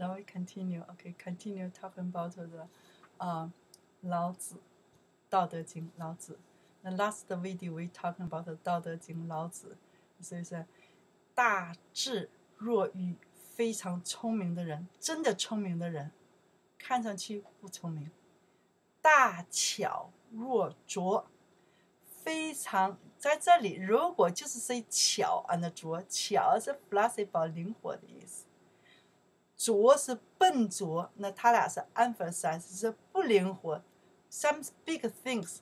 Now we continue. Okay, continue talking about the, uh, 老子，道德经，老子。The last video we talking about the 道德经，老子，所以说，大智若愚，非常聪明的人，真的聪明的人，看上去不聪明。大巧若拙，非常在这里，如果就是说巧 and 拙，巧是 flexible 灵活的意思。拙是笨拙，那他俩是 emphasize 是不灵活，some big things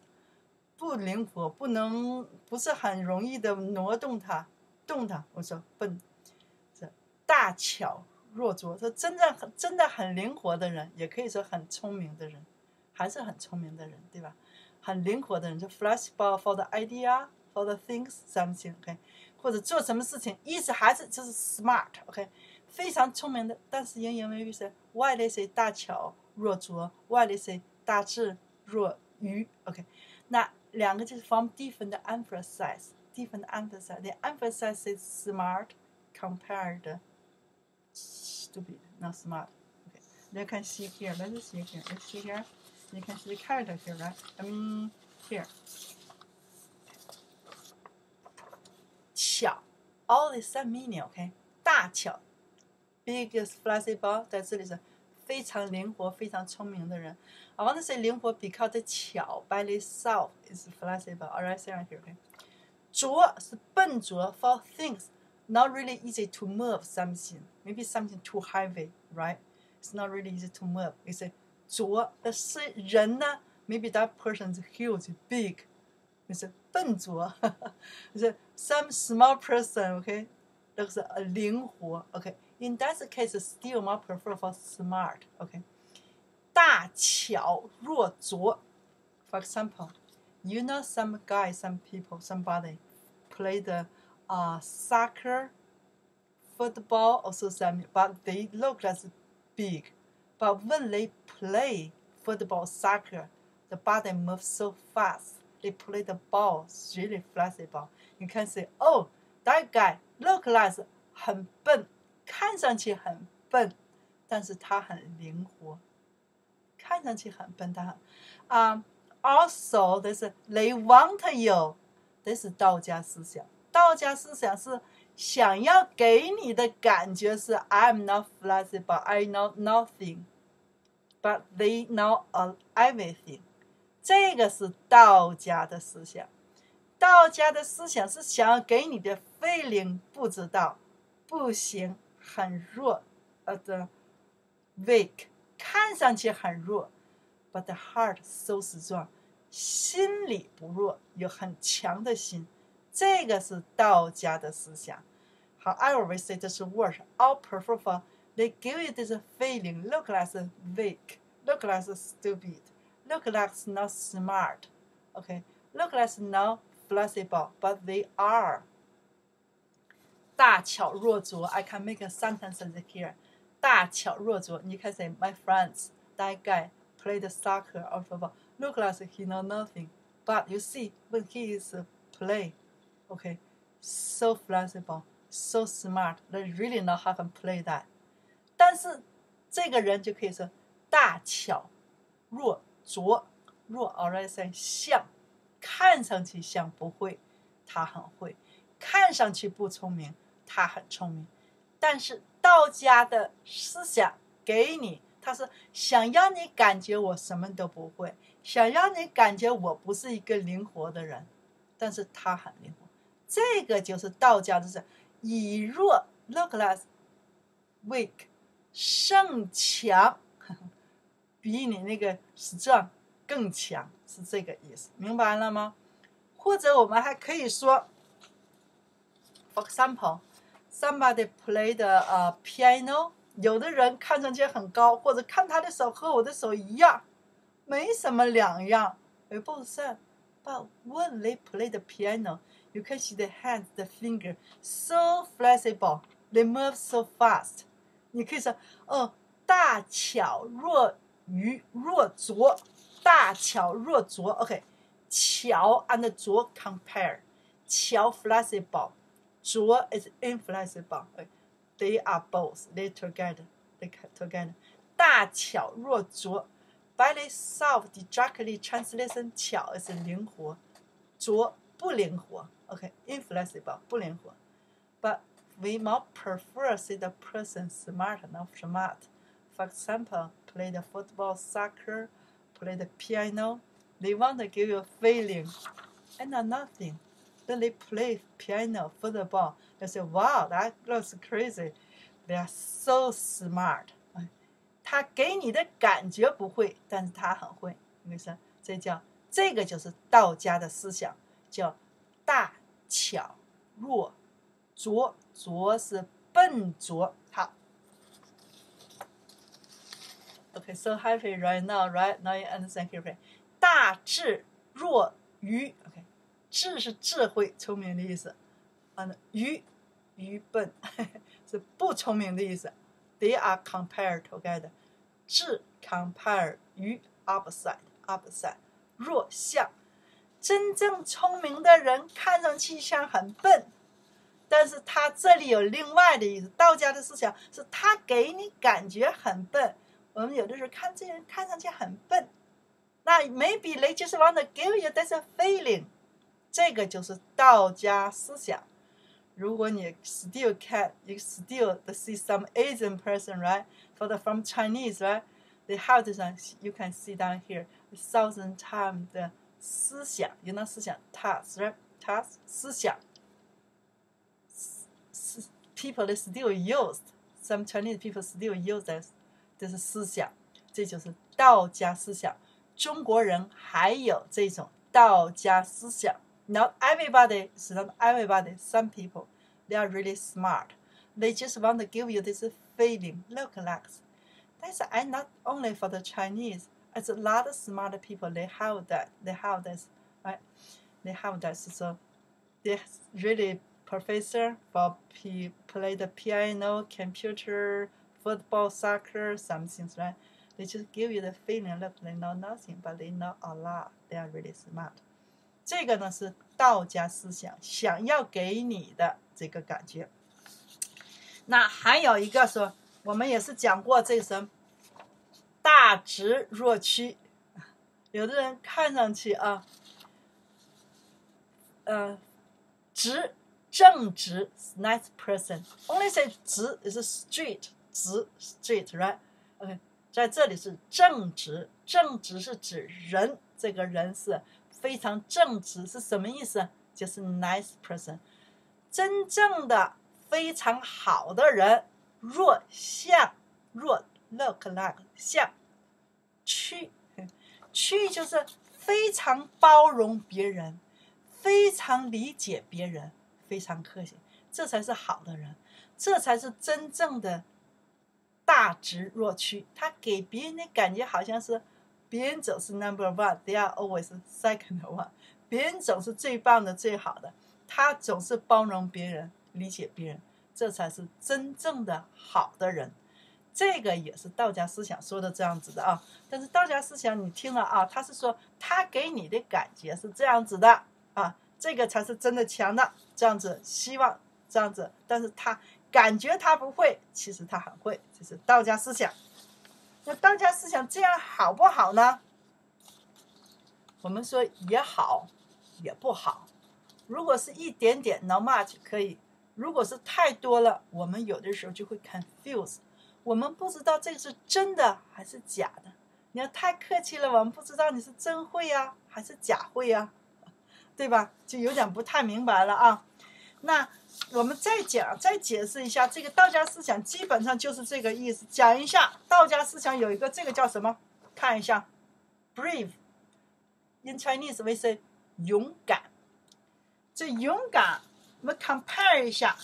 不灵活，不能不是很容易的挪动它，动它。我说笨，这大巧若拙，说真正很真的很灵活的人，也可以说很聪明的人，还是很聪明的人，对吧？很灵活的人，就 flexible for the idea for the things something，OK，或者做什么事情，意思还是就是 smart，OK。非常聪明的，但是因言为语是外来是大巧若拙，外来是大智若愚。OK，那两个就是 from different emphasize，different emphasize。The emphasis is smart compared stupid, not smart. Okay, you can see here. Let's see here. Let's see here. You can see the character here, right? I mean here. 巧，all the same meaning. OK，大巧。 biggest flexible 在这里是非常灵活、非常聪明的人。I want to say 灵活 because 的巧 by itself is flexible. Alright, say right here. Okay. 拙是笨拙 for things not really easy to move something. Maybe something too heavy, right? It's not really easy to move. It's a 拙的是人呢？Maybe that person is huge, big. It's 笨拙。是 some small person. OK，那个是灵活。OK。 in that case, still more prefer for smart. Okay. 大巧若拙. For example, you know some guy, some people, somebody play the uh, soccer, football, also some, but they look as big. But when they play football, soccer, the body moves so fast. They play the ball really flexible. You can say, oh, that guy look like 很笨 看上去很笨，但是他很灵活。看上去很笨，他很啊。Also, this they want you，这是道家思想。道家思想是想要给你的感觉是 I'm not flexible, I know nothing, but they know everything。这个是道家的思想。道家的思想是想要给你的 feeling 不知道，不行。很弱，呃的 weak，看上去很弱，but the heart so strong，心里不弱，有很强的心，这个是道家的思想。好，I always say 这是 word，all prefer they give you this feeling look like weak, look like stupid, look like not smart, okay, look like not flexible, but they are. 大巧若拙，I can make a sentence here。大巧若拙，你 can say my friends that guy played soccer or football look like he know nothing, but you see when he is play, okay, so flexible, so smart, they really know how to play that。但是这个人就可以说大巧若拙，若 already say 像，看上去像不会，他很会，看上去不聪明。 他很聪明，但是道家的思想给你，他是想让你感觉我什么都不会，想让你感觉我不是一个灵活的人，但是他很灵活，这个就是道家的是以弱 look less weak 胜强，比你那个 strong 更强，是这个意思，明白了吗？或者我们还可以说，for example。Somebody play the 呃 piano，有的人看上去很高，或者看他的手和我的手一样，没什么两样。We both said, but when they play the piano, you can see the hands, the finger so flexible, they move so fast。你可以说，哦，大巧若愚若拙，大巧若拙。OK，巧 and 拙 compare，巧 flexible。 Zhuo is inflexible. They are both. They together. they together，大巧若拙，by solve directly translation 巧是灵活，拙不灵活，OK，inflexible 不灵活，but we more prefer see the person smart not smart. For example, play the football, soccer, play the piano. They want to give you a feeling and not nothing. Then they play piano, football. They say, wow, that looks crazy. They are so smart. 他给你的感觉不会，但是他很会。你说这叫这个就是道家的思想，叫大巧若拙，拙是笨拙。好，OK, so happy right now, right now you understand here. 大智若愚，OK， 智是智慧、聪明的意思，啊，愚愚笨是不聪明的意思。They are compared together. 智 compare 愚 opposite opposite 弱项。真正聪明的人看上去像很笨，但是他这里有另外的意思。道家的思想是他给你感觉很笨。我们有的时候看这人看上去很笨，那 maybe they just want to give you that feeling。这个就是道家思想。如果你 still can you still see some Asian person right for the from Chinese right they have this you can see down here a thousand times 的思想，有那思想 thoughts right thoughts 思想。People they still used some Chinese people still use this 这是思想，这就是道家思想。中国人还有这种道家思想。 Not everybody, not everybody, some people, they are really smart. They just want to give you this feeling, look like. That's and not only for the Chinese. It's a lot of smart people. They have that. They have this, right? They have that. So they really professor for p play the piano, computer, football, soccer, some things, right? They just give you the feeling. Look, they know nothing, but they know a lot. They are really smart. 这个呢是道家思想想要给你的这个感觉。那还有一个说，我们也是讲过这什大直若屈，有的人看上去啊，呃，直正直，nice person。Only say 直 is straight，直 straight，right？OK，在这里是正直，正直是指人，这个人是。非常正直是什么意思？就是 nice person，真正的非常好的人。若像若 look like 像，屈屈就是非常包容别人，非常理解别人，非常客气，这才是好的人，这才是真正的大直若屈。他给别人的感觉好像是。别人总是 number one，they are always second one。别人总是最棒的、最好的，他总是包容别人、理解别人，这才是真正的好的人。这个也是道家思想说的这样子的啊。但是道家思想你听了啊，他是说他给你的感觉是这样子的啊，这个才是真的强的，这样子希望这样子，但是他感觉他不会，其实他很会，这是道家思想。那道家思想这样好不好呢？我们说也好，也不好。如果是一点点，no much 可以；如果是太多了，我们有的时候就会 confuse。我们不知道这个是真的还是假的。你要太客气了，我们不知道你是真会呀还是假会呀，对吧？就有点不太明白了啊。那。我们再讲，再解释一下，这个道家思想基本上就是这个意思。讲一下道家思想有一个这个叫什么？看一下，brave。In Chinese we say 勇敢。这勇敢，我们 compare 一下。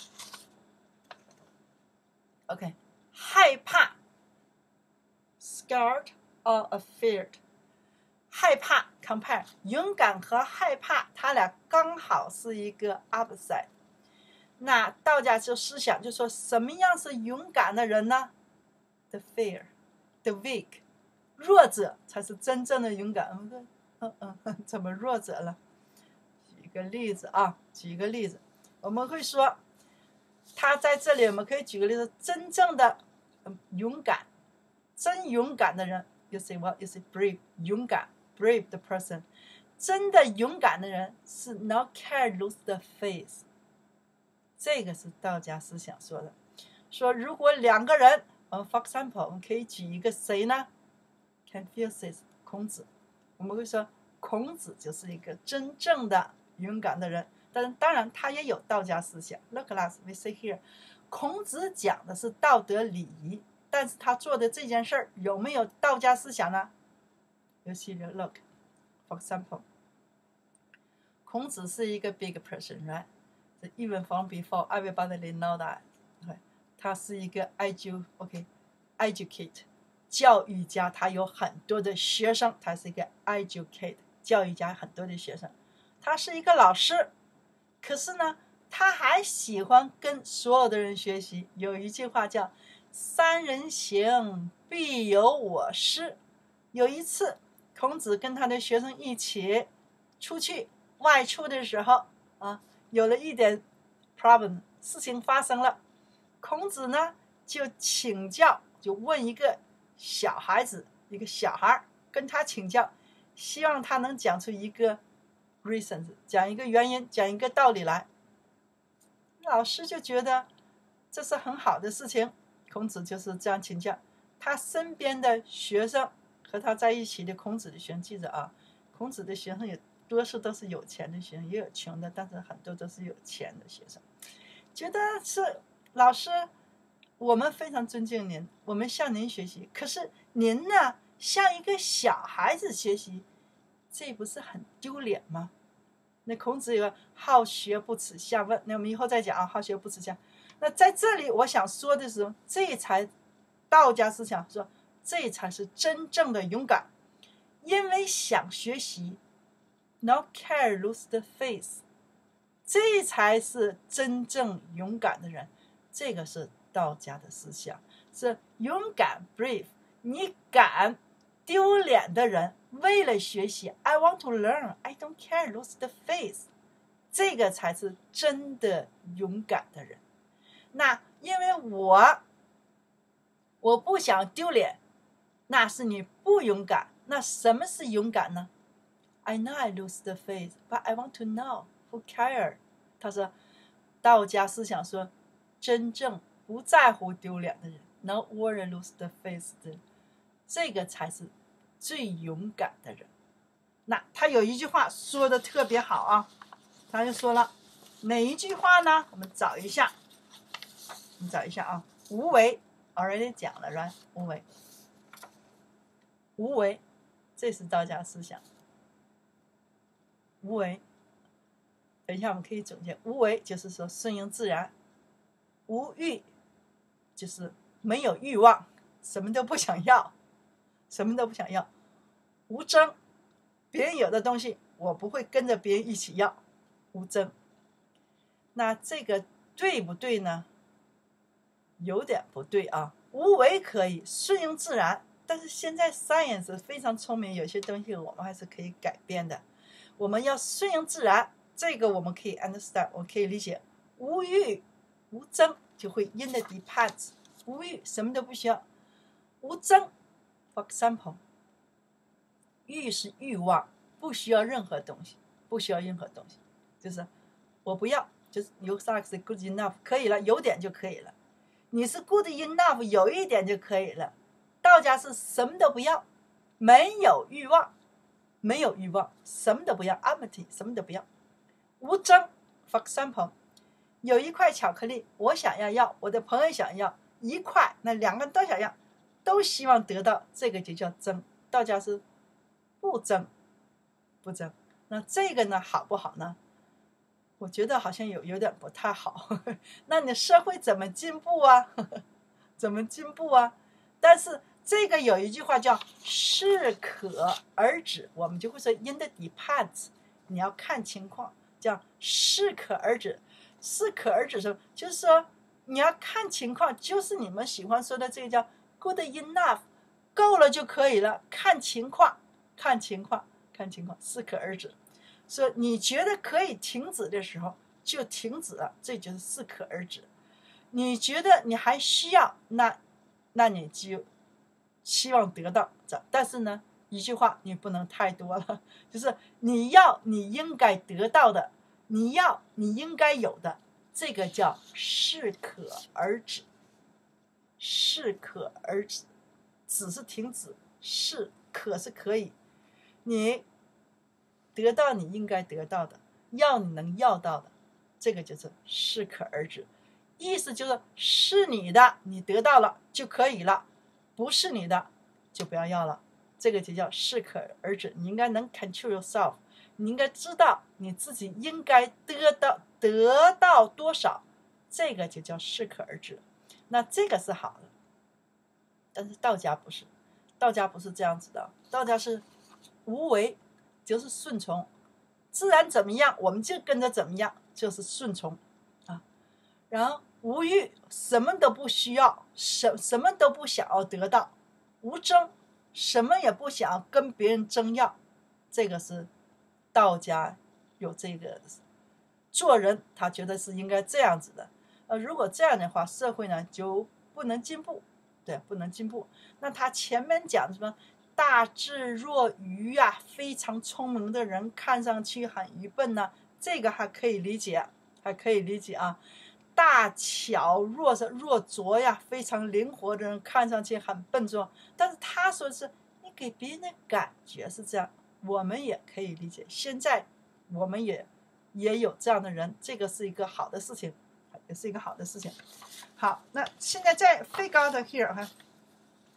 OK，害怕，scared or afraid。害怕 compare，勇敢和害怕，它俩刚好是一个 opposite。那道家就思想就说什么样是勇敢的人呢？The fear，the weak，弱者才是真正的勇敢。嗯嗯嗯，怎么弱者了？举个例子啊，举个例子，我们会说，他在这里，我们可以举个例子，真正的，勇敢，真勇敢的人。You say what? You say brave，勇敢，brave the person。真的勇敢的人是 not care lose the face。这个是道家思想说的。说如果两个人，呃，for example，我们可以举一个谁呢？Confucius，孔子。我们会说孔子就是一个真正的勇敢的人。但当然，他也有道家思想。Look, class, we see here，孔子讲的是道德礼仪，但是他做的这件事儿有没有道家思想呢？You see, look, for example，孔子是一个 big person, right? Even from before, everybody know that. 他是一个 edu，OK，educate，教育家，他有很多的学生，他是一个 educate 教育家，很多的学生，他是一个老师。可是呢，他还喜欢跟所有的人学习。有一句话叫“三人行，必有我师”。有一次，孔子跟他的学生一起出去外出的时候，啊，有了一点 problem，事情发生了。孔子呢，就请教，就问一个小孩子，一个小孩跟他请教，希望他能讲出一个。reasons 讲一个原因，讲一个道理来，老师就觉得这是很好的事情。孔子就是这样请教，他身边的学生和他在一起的孔子的学生，记着啊，孔子的学生也多数都是有钱的学生，也有穷的，但是很多都是有钱的学生，觉得是老师，我们非常尊敬您，我们向您学习。可是您呢，向一个小孩子学习。这不是很丢脸吗？那孔子有个“好学不耻下问”，那我们以后再讲啊，“好学不耻下”。那在这里我想说的是，这才道家思想说，这才是真正的勇敢，因为想学习，no care lose the face，这才是真正勇敢的人。这个是道家的思想，是勇敢 brave，你敢丢脸的人。为了学习，I want to learn. I don't care lose the face. 这个才是真的勇敢的人。那因为我我不想丢脸，那是你不勇敢。那什么是勇敢呢？I know I lose the face, but I want to know who care. 他说，道家思想说，真正不在乎丢脸的人，no worry lose the face 的，这个才是。最勇敢的人，那他有一句话说的特别好啊，他就说了哪一句话呢？我们找一下，我们找一下啊，无为，already 讲了，right？无为，无为，这是道家思想。无为，等一下我们可以总结，无为就是说顺应自然，无欲就是没有欲望，什么都不想要，什么都不想要。无争，别人有的东西我不会跟着别人一起要，无争。那这个对不对呢？有点不对啊。无为可以顺应自然，但是现在 science 非常聪明，有些东西我们还是可以改变的。我们要顺应自然，这个我们可以 understand，我可以理解。无欲无争就会 in the depends，无欲什么都不需要，无争，for example。欲是欲望，不需要任何东西，不需要任何东西，就是我不要，就是有 sex good enough 可以了，有点就可以了。你是 good enough 有一点就可以了。道家是什么都不要，没有欲望，没有欲望，什么都不要，empty 什么都不要，无争。For example，有一块巧克力，我想要要，我的朋友想要一块，那两个人都想要，都希望得到，这个就叫争。道家是。不争，不争，那这个呢好不好呢？我觉得好像有有点不太好。那你社会怎么进步啊？怎么进步啊？但是这个有一句话叫“适可而止”，我们就会说 “in the depends”，你要看情况，叫“适可而止”。适可而止什么？就是说你要看情况，就是你们喜欢说的这个叫 “good enough”，够了就可以了，看情况。看情况，看情况，适可而止。说你觉得可以停止的时候，就停止了，这就是适可而止。你觉得你还需要，那那你就希望得到这。但是呢，一句话你不能太多了，就是你要你应该得到的，你要你应该有的，这个叫适可而止。适可而止，止是停止，适可是可以，你得到你应该得到的，要你能要到的，这个就是适可而止。意思就是是你的，你得到了就可以了；不是你的，就不要要了。这个就叫适可而止。你应该能 control yourself，你应该知道你自己应该得到得到多少，这个就叫适可而止。那这个是好的，但是道家不是，道家不是这样子的，道家是无为，就是顺从，自然怎么样我们就跟着怎么样，就是顺从啊。然后无欲，什么都不需要，什什么都不想要得到，无争，什么也不想跟别人争要，这个是道家有这个做人，他觉得是应该这样子的。呃，如果这样的话，社会呢就不能进步，对，不能进步。那他前面讲什么大智若愚啊，非常聪明的人看上去很愚笨呢？这个还可以理解，还可以理解啊。大巧若若拙呀，非常灵活的人看上去很笨拙，但是他说是你给别人的感觉是这样，我们也可以理解。现在我们也也有这样的人，这个是一个好的事情。也是一个好的事情。好，那现在再 figure out here 哈，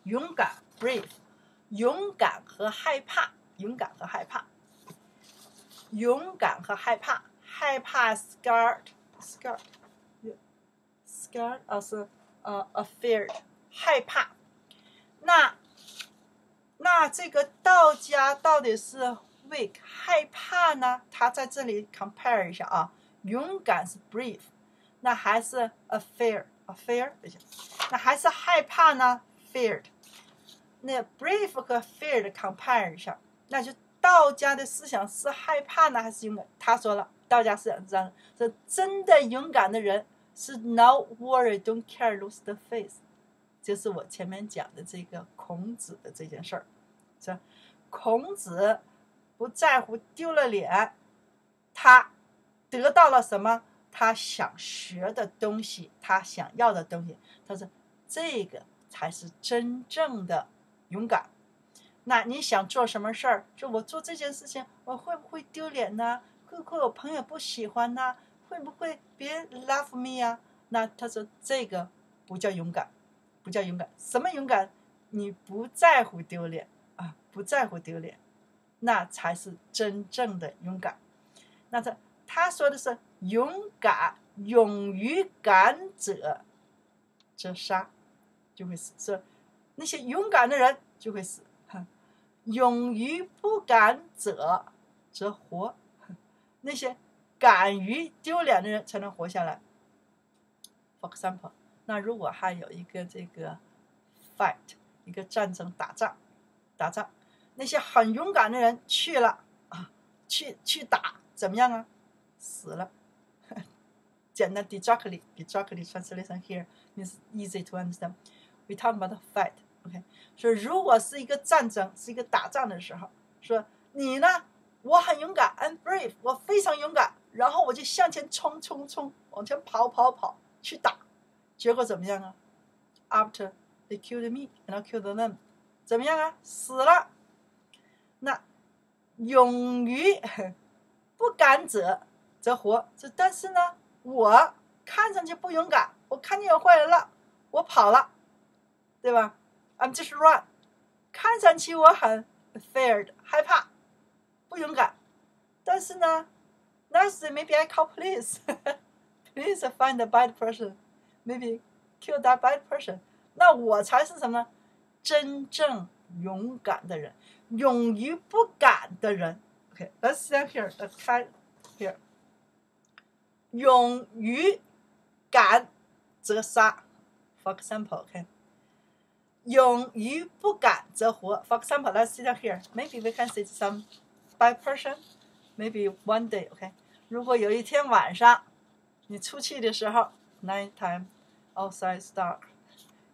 勇敢 brave，勇敢和害怕，勇敢和害怕，勇敢和害怕，害怕 scared scared 啊，是呃，afraid，害怕。那那这个道家到底是 weak 害怕呢？他在这里 compare 一下啊，勇敢是 brave，那还是 afraid，afraid 不行，那还是害怕呢？feard。那 brave 和 fear 的 compare 一下，那就道家的思想是害怕呢，还是勇敢？他说了，道家思想是这样，是真的勇敢的人。是 no worry, don't care, lose the face。就是我前面讲的这个孔子的这件事儿，是孔子不在乎丢了脸，他得到了什么？他想学的东西，他想要的东西，他说这个才是真正的勇敢。那你想做什么事儿？就我做这件事情，我会不会丢脸呢？会不会我朋友不喜欢呢？会不会别 love me 啊？那他说这个不叫勇敢，不叫勇敢。什么勇敢？你不在乎丢脸啊，不在乎丢脸，那才是真正的勇敢。那他他说的是。勇敢，勇于敢者则杀，就会死。是那些勇敢的人就会死。勇于不敢者则活。那些敢于丢脸的人才能活下来。For example，那如果还有一个这个 fight，一个战争打仗，打仗，那些很勇敢的人去了啊，去去打，怎么样啊？死了。简单，directly directly translation here means easy to understand. We talk about the fight, OK？说如果是一个战争，是一个打仗的时候，说你呢，我很勇敢，I'm brave，我非常勇敢，然后我就向前冲冲冲，往前跑跑跑去打，结果怎么样啊？After they killed me and I killed them，怎么样啊？死了。那勇于 不敢者则活，这但是呢？我看上去不勇敢，我看见有坏人了，我跑了，对吧？I'm just run。看上去我很 feared，害怕，不勇敢。但是呢 ，next maybe I call police。Please find the bad person. Maybe kill that bad person. 那我才是什么？真正勇敢的人，勇于不敢的人。Okay，let's stand here. Let's try here. 勇于敢则杀，for example，OK。勇于不敢则活，for example。Let's sit down here. Maybe we can see some bad person. Maybe one day, OK。 如果有一天晚上你出去的时候，night time outside star，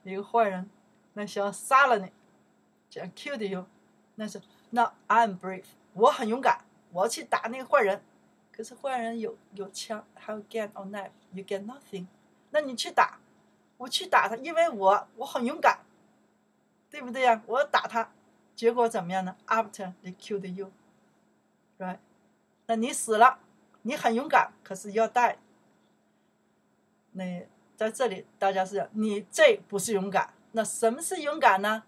一个坏人那想杀了你，这样 killed you，那是 No I'm brave，我很勇敢，我要去打那个坏人。可是坏人有有枪，还有 gun or knife，you get nothing。那你去打，我去打他，因为我我很勇敢，对不对呀？我要打他，结果怎么样呢？After they killed you，right？那你死了，你很勇敢，可是要带。那在这里大家是，你这不是勇敢，那什么是勇敢呢？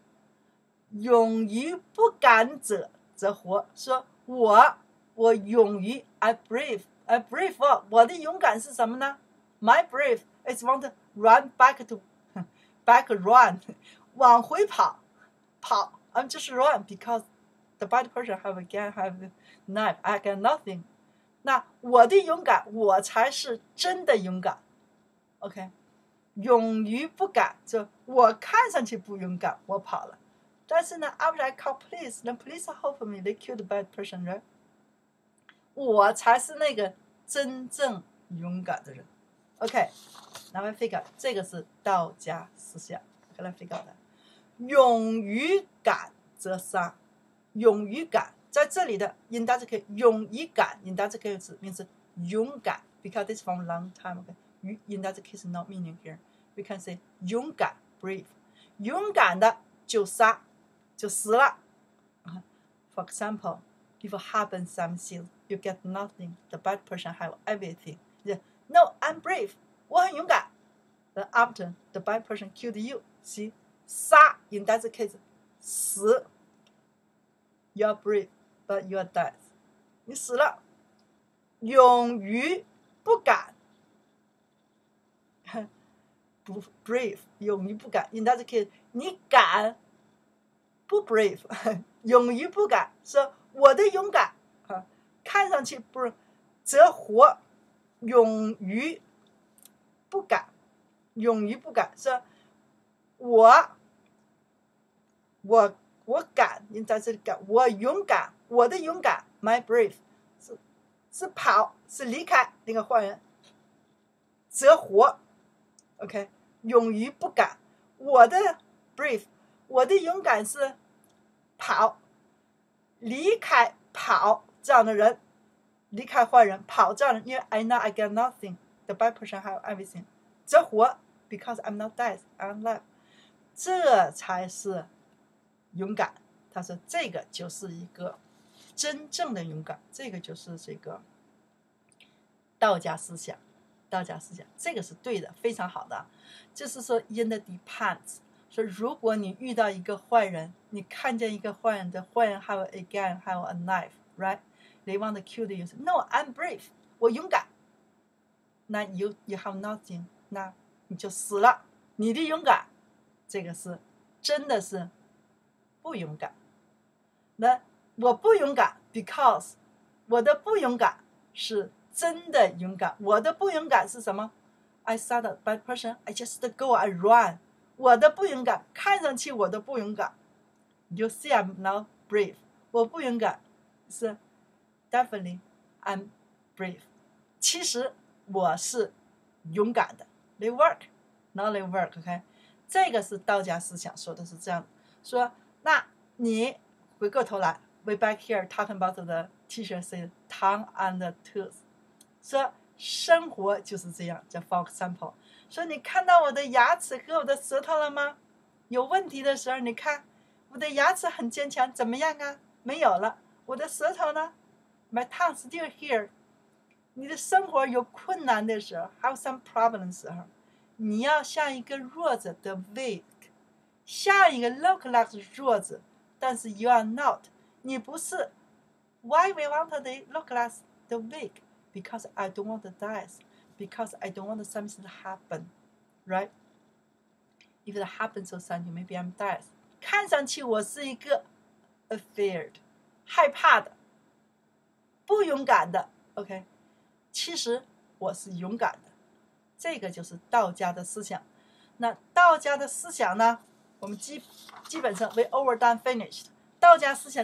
勇于不敢者则活。说我我勇于，I brave，I brave。我的勇敢是什么呢？My brave is want to run back to back run，往回跑，跑。I'm just run because the bad person have again have a knife. I got nothing。那我的勇敢，我才是真的勇敢。OK，勇于不敢，就我看上去不勇敢，我跑了。但是呢，after I call police, the police help me, they kill the bad person, right？我才是那个真正勇敢的人。OK，那么 figure 这个是道家思想，来 figure 的。勇于敢则杀，勇于敢在这里的 in that case，勇于敢 in that case means 勇敢，because it's from long time. OK。In that case, no meaning here. We can say 勇敢 brave，勇敢的就杀。就死了。For example, if you happen something, you get nothing. The bad person have everything. No, I'm brave. 我很勇敢。Then after the bad person killed you, see, 杀 in that case 死。You're brave, But you are dead. 你死了。勇于不敢。不 brave，勇于不敢。In that case，你敢。不 brave，勇于不敢，说我的勇敢啊，看上去不是，则活，勇于不敢，勇于不敢，说我，我我敢，你在这里敢，我勇敢，我的勇敢，my brave，是是跑，是离开那个坏人，则活，OK，勇于不敢，我的 brave。我的勇敢是跑，离开跑这样的人，离开坏人，跑这样的，因为 I know I get nothing. The bad person have everything. 则活，because I'm not dead, I'm alive. 这才是勇敢。他说这个就是一个真正的勇敢，这个就是这个道家思想，道家思想，这个是对的，非常好的。就是说，in the depends。说，如果你遇到一个坏人，你看见一个坏人的坏人，have a gun，have a knife，right？They want to kill you. No, I'm brave. 我勇敢。那 you you have nothing. 那你就死了。你的勇敢，这个是真的是不勇敢。那我不勇敢，because 我的不勇敢是真的勇敢。我的不勇敢是什么？I saw the bad person. I just go. and run. 我的不勇敢，看上去我的不勇敢。You see, I'm not brave。我不勇敢，是 definitely I'm brave。其实我是勇敢的。They work, now they work. OK，这个是道家思想说的是这样说。那你回过头来 ，we back here talking about the teacher said tongue and tooth。说生活就是这样，叫 for example。说你看到我的牙齿和我的舌头了吗？有问题的时候，你看我的牙齿很坚强，怎么样啊？没有了。我的舌头呢？My tongue still here。你的生活有困难的时候，have some problem 的时候，你要像一个弱者的 weak，像一个 look like 弱者，但是 you are not， 你不是。Why we want to look like the weak? Because I don't want to die. because I don't want something to happen, right? If it happens to something, maybe I'm dead. 看上去我是一个 afraid，害怕的，不勇敢的，OK？其实我是勇敢的，这个就是道家的思想。那道家的思想呢？我们基基本上 we overdone finished。道家思想。